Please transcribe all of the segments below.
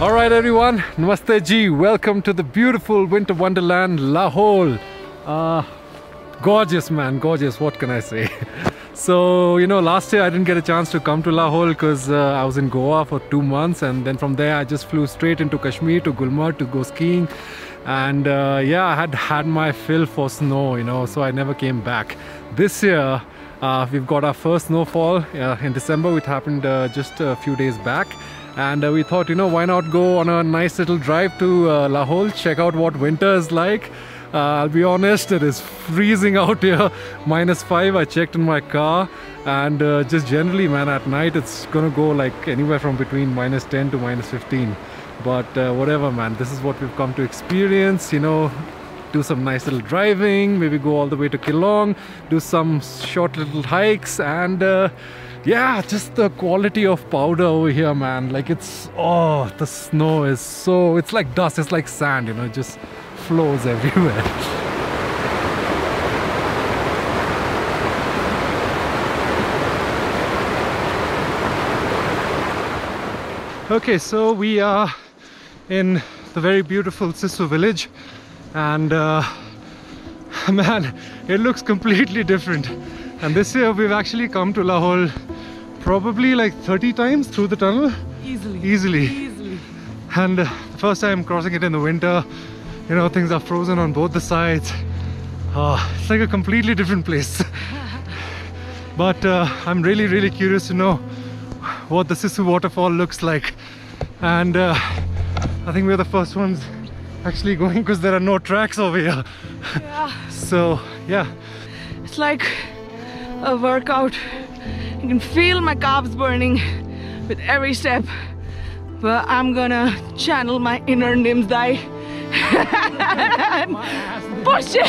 All right, everyone. Namaste ji. Welcome to the beautiful winter wonderland, Lahaul. Uh, gorgeous, man. Gorgeous. What can I say? So, you know, last year I didn't get a chance to come to Lahaul because uh, I was in Goa for two months, and then from there I just flew straight into Kashmir to Gulmarg to go skiing. And uh, yeah, I had had my fill for snow, you know, so I never came back. This year, uh, we've got our first snowfall uh, in December, which happened uh, just a few days back. And uh, we thought, you know, why not go on a nice little drive to uh, Lahaul, check out what winter is like. Uh, I'll be honest, it is freezing out here, minus five. I checked in my car, and uh, just generally, man, at night it's gonna go like anywhere from between minus 10 to minus 15. But uh, whatever, man, this is what we've come to experience, you know. Do some nice little driving, maybe go all the way to Keylong, do some short little hikes, and uh, yeah, just the quality of powder over here, man. Like it's oh, the snow is so it's like dust, it's like sand, you know, it just flows everywhere. Okay, so we are in the very beautiful Sissu village, and uh, man, it looks completely different. And this year we've actually come to Lahaul probably like 30 times through the tunnel. Easily. Easily. Easily. And uh, the first time crossing it in the winter, you know, things are frozen on both the sides. Uh, it's like a completely different place. but uh, I'm really, really curious to know what the Sissu waterfall looks like. And uh, I think we're the first ones actually going because there are no tracks over here. Yeah. So, yeah. It's like a workout. You can feel my calves burning with every step. But I'm gonna channel my inner Nimsdai. and push it.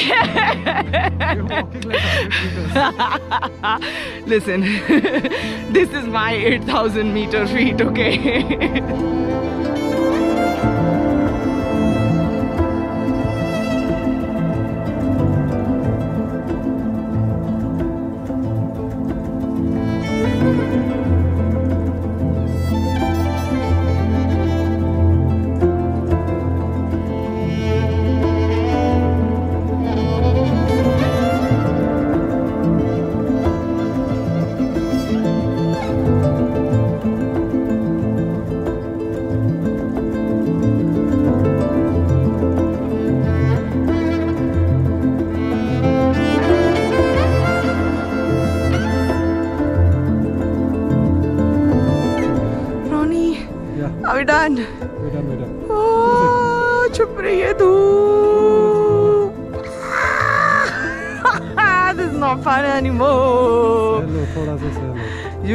Listen, this is my 8000 meter feet, okay?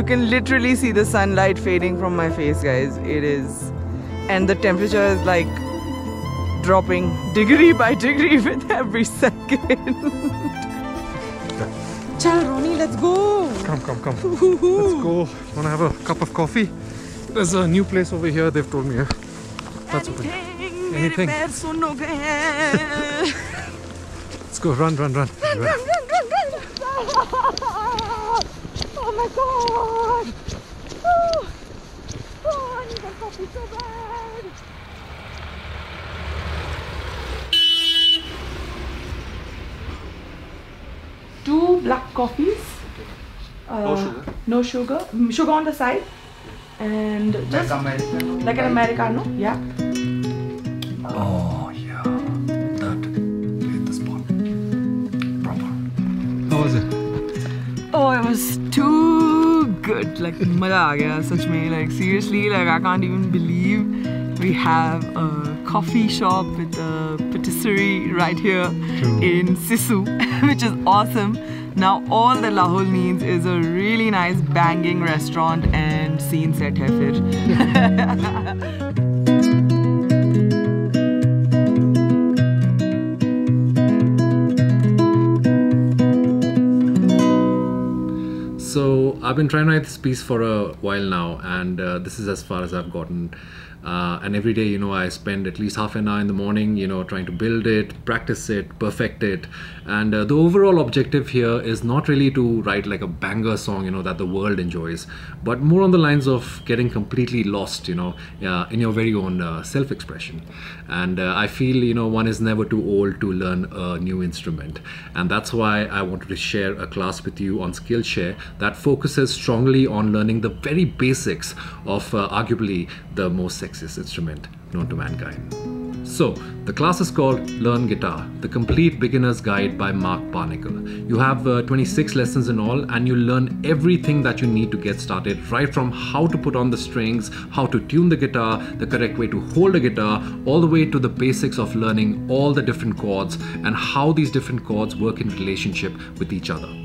can literally see the sunlight fading from my face guys. It is and the temperature is like dropping degree by degree with every second. Chal Ronnie let's go. Come come come. Let's go. Wanna have a cup of coffee? There's a new place over here they've told me. That's okay. Anything? Let's go run run. Run, run, run, run. run my god. Oh, oh I need a coffee so bad. Two black coffees. Uh, No sugar. No sugar. Mm, Sugar on the side. And just American. like an Americano. Yeah. like मजा आ गया सच like seriously like I can't even believe we have a coffee shop with a patisserie right here True. in Sissu which is awesome now all the Lahul needs is a really nice banging restaurant and scene set hai fir I've been trying to write this piece for a while now, and uh, this is as far as I've gotten. Uh, and every day, you know, I spend at least half an hour in the morning, you know, trying to build it, practice it, perfect it. And uh, the overall objective here is not really to write like a banger song, you know, that the world enjoys, but more on the lines of getting completely lost, you know, uh, in your very own uh, self expression. And uh, I feel, you know, one is never too old to learn a new instrument. And that's why I wanted to share a class with you on Skillshare that focuses strongly on learning the very basics of uh, arguably the most sexiest instrument known to mankind. So, the class is called Learn Guitar, the complete beginner's guide by Mark Barnicle. You have uh, 26 lessons in all, and you learn everything that you need to get started right from how to put on the strings, how to tune the guitar, the correct way to hold a guitar, all the way to the basics of learning all the different chords and how these different chords work in relationship with each other.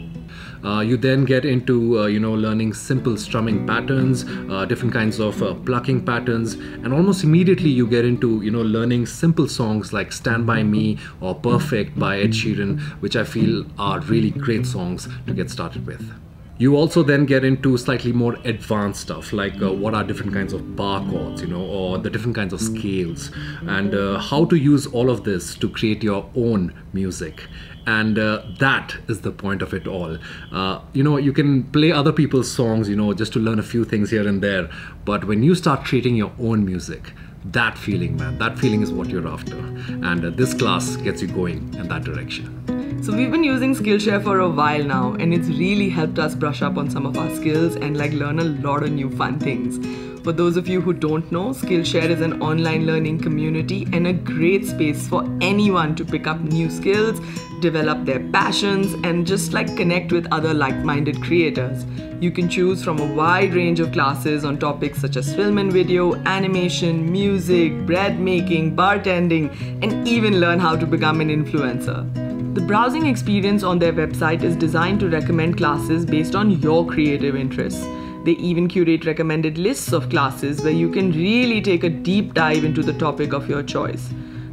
Uh, you then get into uh, you know learning simple strumming patterns, uh, different kinds of uh, plucking patterns, and almost immediately you get into you know learning simple songs like "Stand by Me" or "Perfect" by Ed Sheeran, which I feel are really great songs to get started with. You also then get into slightly more advanced stuff, like uh, what are different kinds of bar chords, you know, or the different kinds of scales, and uh, how to use all of this to create your own music. And uh, that is the point of it all. Uh, you know, you can play other people's songs, you know, just to learn a few things here and there. But when you start creating your own music, that feeling, man, that feeling is what you're after. And uh, this class gets you going in that direction. So we've been using Skillshare for a while now and it's really helped us brush up on some of our skills and like learn a lot of new fun things. For those of you who don't know, Skillshare is an online learning community and a great space for anyone to pick up new skills, develop their passions, and just like connect with other like minded creators. You can choose from a wide range of classes on topics such as film and video, animation, music, bread making, bartending, and even learn how to become an influencer. The browsing experience on their website is designed to recommend classes based on your creative interests. They even curate recommended lists of classes where you can really take a deep dive into the topic of your choice.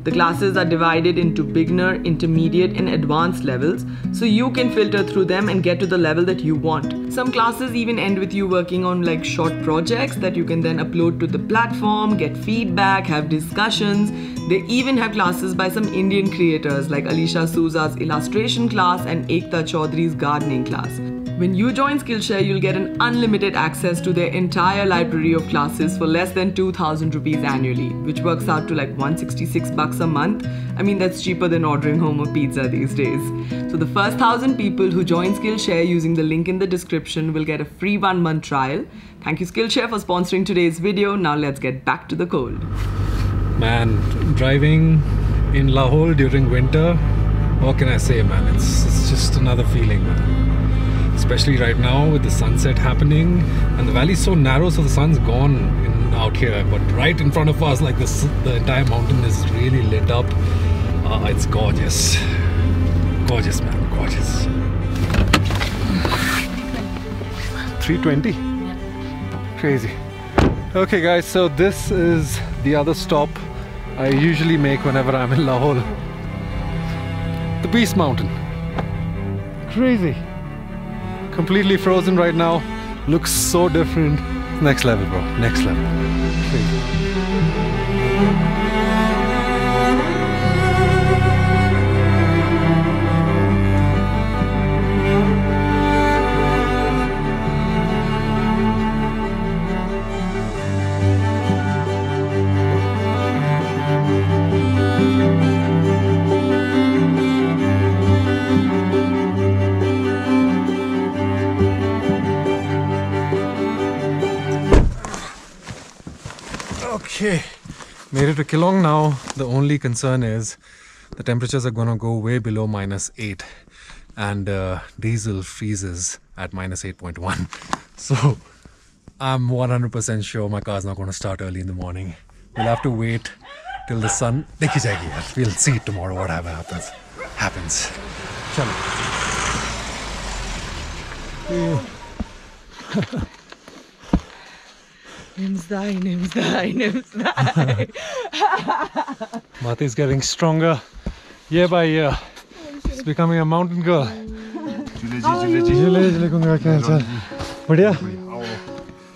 The classes are divided into beginner, intermediate, and advanced levels, so you can filter through them and get to the level that you want. Some classes even end with you working on like short projects that you can then upload to the platform, get feedback, have discussions. They even have classes by some Indian creators like Alicia Souza's illustration class and Ekta Chaudhry's gardening class. When you join Skillshare, you'll get an unlimited access to their entire library of classes for less than 2000 rupees annually, which works out to like 166 bucks a month. I mean, that's cheaper than ordering home a pizza these days. So the first 1000 people who join Skillshare using the link in the description will get a free 1 month trial. Thank you Skillshare for sponsoring today's video. Now let's get back to the cold. Man, driving in Lahaul during winter, what can I say, man? It's, it's just another feeling, man especially right now with the sunset happening. And the valley's so narrow so the sun's gone in, out here. But right in front of us like this the entire mountain is really lit up. Uh, it's gorgeous. Gorgeous man. Gorgeous. 320 crazy. Okay guys so this is the other stop I usually make whenever I'm in Lahaul. The Beast Mountain. Crazy completely frozen right now. Looks so different. Next level, bro. Next level. Crazy. Okay, made it to Keylong now. The only concern is the temperatures are gonna go way below minus 8 and uh, diesel freezes at minus 8.1. So I'm 100% sure my car's not gonna start early in the morning. We'll have to wait till the sun. Dekhi jayegi We'll see tomorrow whatever happens. Happens. Chalo. Nimsdai, Nimsdai, Nimsdai. Mati is getting stronger year by year. She's becoming a mountain girl.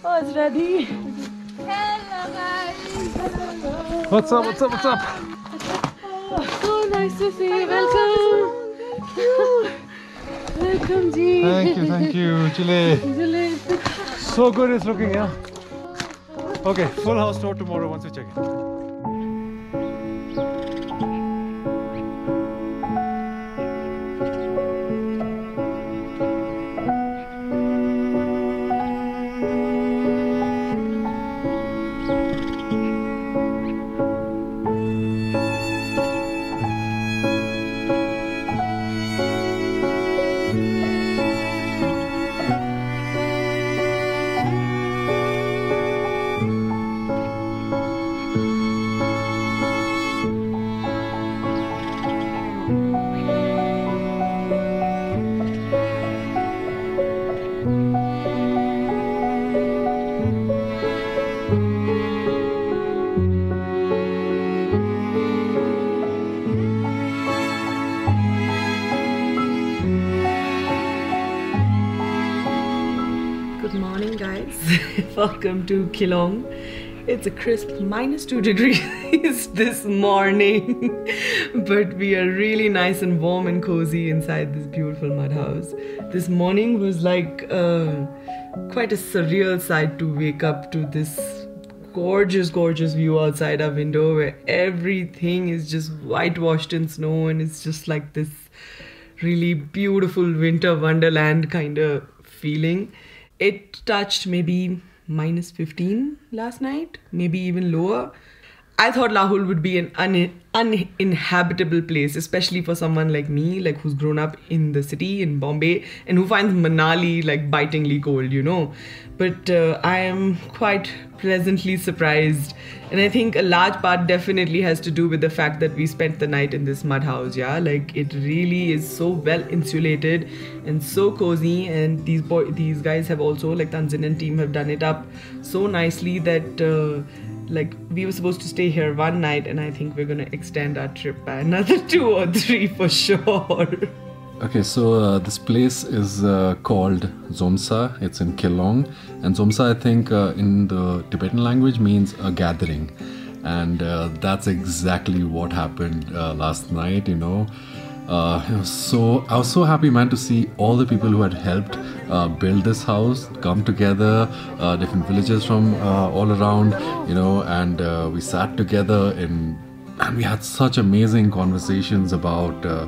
Oh, it's ready. Hello, guys. What's up? What's up? What's up? So nice to see you. Welcome. Welcome, Ji. Thank you, thank you, Chile. So good it's looking, yeah. Okay, full house tour tomorrow once we check in. Welcome to Keylong. It's a crisp minus two degrees this morning, but we are really nice and warm and cozy inside this beautiful mud house. This morning was like uh, quite a surreal sight to wake up to this gorgeous, gorgeous view outside our window where everything is just whitewashed in snow and it's just like this really beautiful winter wonderland kind of feeling. It touched maybe minus 15 last night, maybe even lower. I thought Lahul would be an un- uninhabitable place, especially for someone like me, like who's grown up in the city in Bombay and who finds Manali like bitingly cold, you know. But uh, I am quite pleasantly surprised, and I think a large part definitely has to do with the fact that we spent the night in this mud house. Yeah, like it really is so well insulated and so cozy, and these boy, these guys have also like Tanzan and team have done it up so nicely that. Uh, like we were supposed to stay here one night and i think we're going to extend our trip by another two or three for sure Okay, so uh, this place is uh, called Zomsa. It's in Keylong, and Zomsa, I think, uh, in the Tibetan language means a gathering, and uh, that's exactly what happened uh, last night. You know, uh, was so I was so happy, man, to see all the people who had helped uh, build this house come together, uh, different villages from uh, all around, you know, and uh, we sat together in and we had such amazing conversations about uh,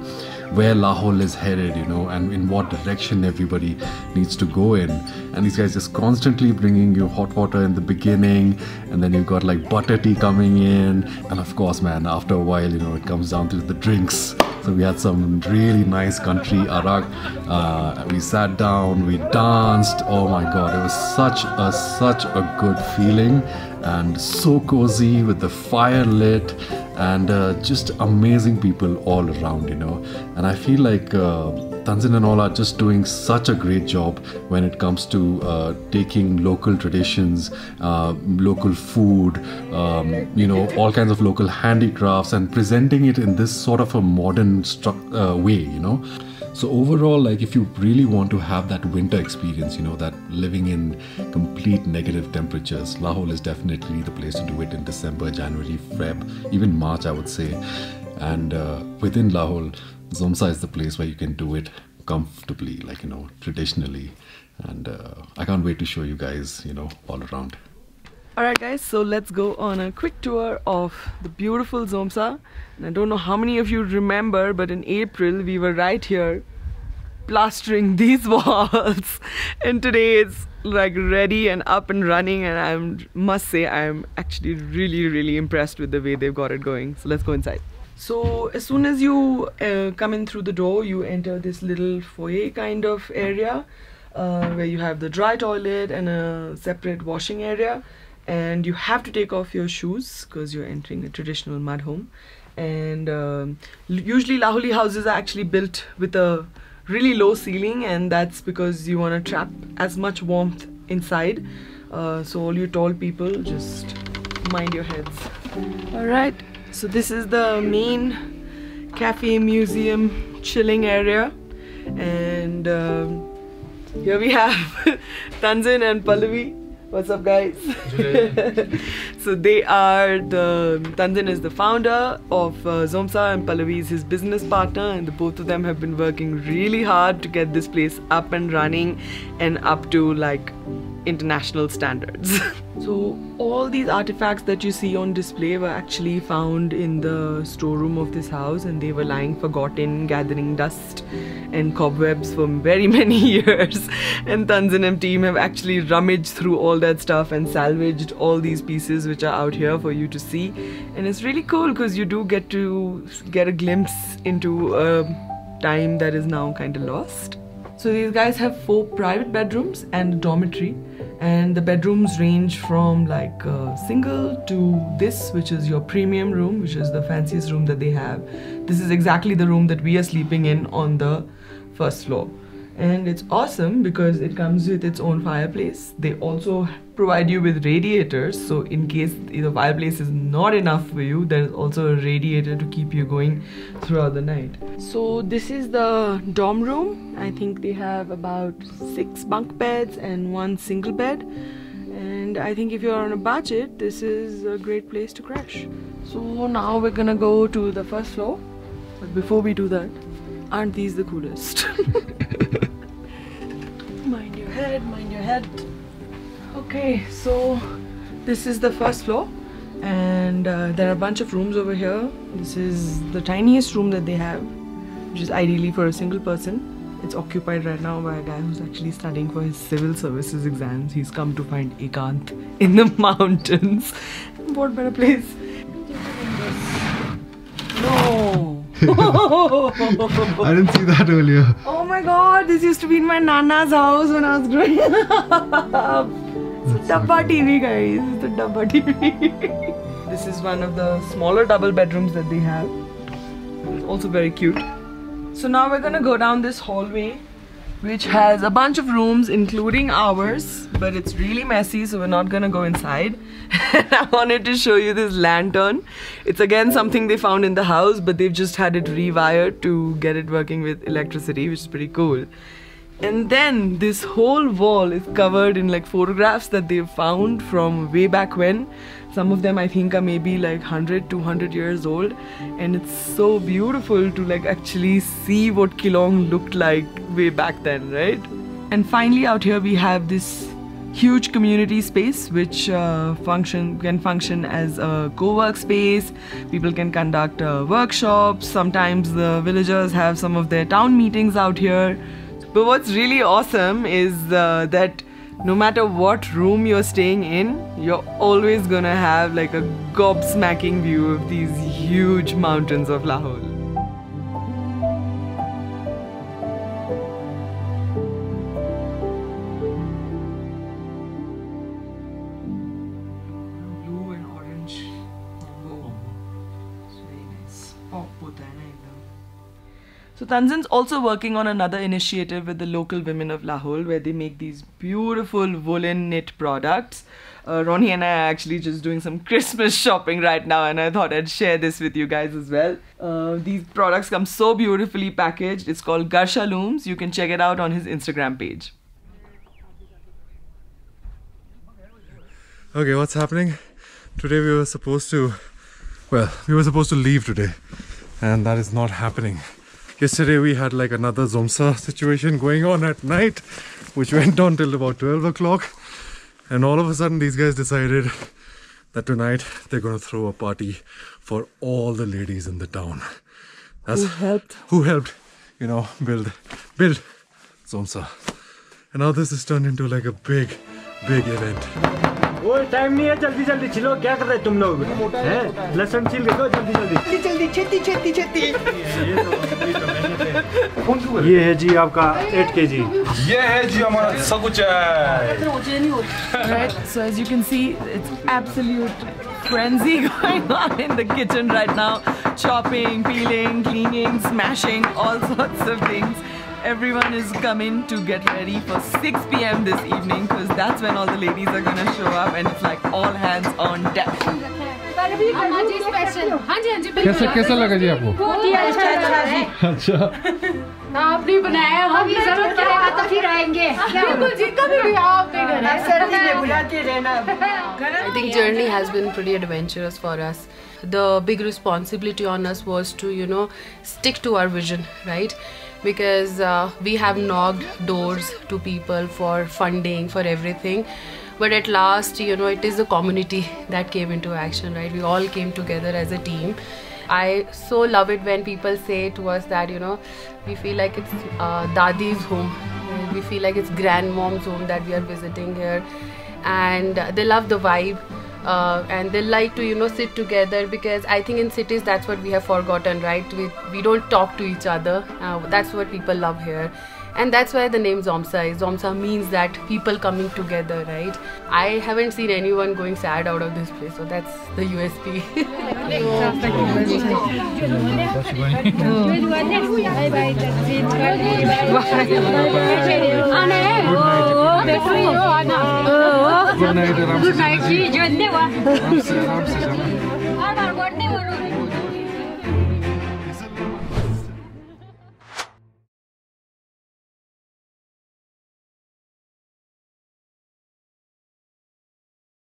where Lahaul is headed, you know, and in what direction everybody needs to go in. And these guys just constantly bringing you hot water in the beginning, and then you've got like butter tea coming in, and of course, man, after a while, you know, it comes down to the drinks. So we had some really nice country arak. Uh, we sat down, we danced. Oh my god, it was such a such a good feeling and so cozy with the fire lit and uh, just amazing people all around, you know. And I feel like uh, Tanzan and all are just doing such a great job when it comes to uh, taking local traditions, uh, local food, um, you know, all kinds of local handicrafts and presenting it in this sort of a modern stru- uh, way, you know. So overall, like if you really want to have that winter experience, you know, that living in complete negative temperatures, Lahaul is definitely the place to do it in December, January, Feb, even March, I would say. And uh, within Lahaul, Zomsa is the place where you can do it comfortably, like you know, traditionally. And uh, I can't wait to show you guys, you know, all around. Alright, guys, so let's go on a quick tour of the beautiful Zomsa. And I don't know how many of you remember, but in April we were right here plastering these walls, and today it's like ready and up and running. And I must say, I'm actually really, really impressed with the way they've got it going. So let's go inside. So as soon as you uh, come in through the door, you enter this little foyer kind of area uh, where you have the dry toilet and a separate washing area. And you have to take off your shoes because you're entering a traditional mud home. And um, usually Lahauli houses are actually built with a really low ceiling, and that's because you want to trap as much warmth inside. Uh, so all you tall people just mind your heads. All right. So this is the main cafe museum chilling area, and um, here we have Tanzan and Pallavi. What's up, guys? so they are the Tanzan is the founder of uh, Zomsa and Pallavi is his business partner, and the both of them have been working really hard to get this place up and running and up to like international standards. so all these artifacts that you see on display were actually found in the storeroom of this house and they were lying forgotten, gathering dust and cobwebs for very many years. And Tanzanam team have actually rummaged through all that stuff and salvaged all these pieces which are out here for you to see. And it's really cool because you do get to get a glimpse into a time that is now kind of lost. So these guys have four private bedrooms and a dormitory and the bedrooms range from like a single to this which is your premium room which is the fanciest room that they have. This is exactly the room that we are sleeping in on the first floor and it's awesome because it comes with its own fireplace. They also provide you with radiators. So in case the fireplace is not enough for you there's also a radiator to keep you going throughout the night. So this is the dorm room. I think they have about six bunk beds and one single bed. And i think if you're on a budget this is a great place to crash. So now we're gonna go to the first floor. But before we do that aren't these the coolest head mind your head. Okay so this is the first floor and uh, there are a bunch of rooms over here. This is the tiniest room that they have which is ideally for a single person. It's occupied right now by a guy who's actually studying for his civil services exams. He's come to find ekant in the mountains. What better place I didn't see that earlier. Oh my god, this used to be in my nana's house when I was growing up. It's a Dabba TV, guys. It's a Dabba TV. this is one of the smaller double bedrooms that they have. It's also very cute. So now we're gonna go down this hallway which has a bunch of rooms including ours but it's really messy so we're not gonna go inside. I wanted to show you this lantern. It's again something they found in the house but they've just had it rewired to get it working with electricity which is pretty cool. And then this whole wall is covered in like photographs that they've found from way back when some of them i think are maybe like 100 200 years old. And it's so beautiful to like actually see what Keylong looked like way back then right? And finally out here we have this huge community space which uh, function can function as a co-work space. People can conduct uh, workshops. Sometimes the villagers have some of their town meetings out here. But what's really awesome is uh, that no matter what room you're staying in, you're always gonna have like a gobsmacking view of these huge mountains of Lahaul. So Tanzan's also working on another initiative with the local women of Lahaul where they make these beautiful woolen knit products. Uh, Ronnie and I are actually just doing some Christmas shopping right now and I thought I'd share this with you guys as well. Uh, these products come so beautifully packaged. It's called Garsha Looms. You can check it out on his Instagram page. Okay, what's happening? Today we were supposed to, well, we were supposed to leave today, and that is not happening. Yesterday we had like another Zomsa situation going on at night, which went on till about 12 o'clock, and all of a sudden these guys decided that tonight they're gonna throw a party for all the ladies in the town. That's Who helped? who helped, you know, build build Zomsa. And now this has turned into like a big, big event. वो time नहीं है जल्दी जल्दी छिलो क्या कर रहे तुम लोग हैं लहसुन छिल के दो जल्दी जल्दी जल्दी छेती छेती छेती ये है जी आपका एट के जी ये है जी हमारा सकुचाय right? So as you can see, it's frenzy going on in the kitchen right now. Chopping, peeling, cleaning, smashing, all sorts of things. Everyone is coming to get ready for 6 p.m. this evening because that's when all the ladies are gonna show up and it's like all hands on deck. अम्मा जी special हाँ जी हाँ जी कैसा कैसा लगा जी आपको बहुत ही अच्छा अच्छा है आपने बनाया हम ये जरूरत क्या है तो फिर आएंगे बिल्कुल जी कभी भी आओ अपने घर I think journey has been pretty adventurous for us. The big responsibility on us was to, you know, stick to our vision, right? Because uh, we have knocked doors to people for funding, for everything. But at last, you know, it is the community that came into action, right? We all came together as a team. I so love it when people say to us that, you know, we feel like it's uh, Dadi's home. We feel like it's grandmom's home that we are visiting here and they love the vibe uh, and they like to you know sit together because i think in cities that's what we have forgotten right? We, we don't talk to each other. Uh, that's what people love here and that's why the name Zomsa is. Zomsa means that people coming together, right? I haven't seen anyone going sad out of this place, so that's the USP. Good night. Good night.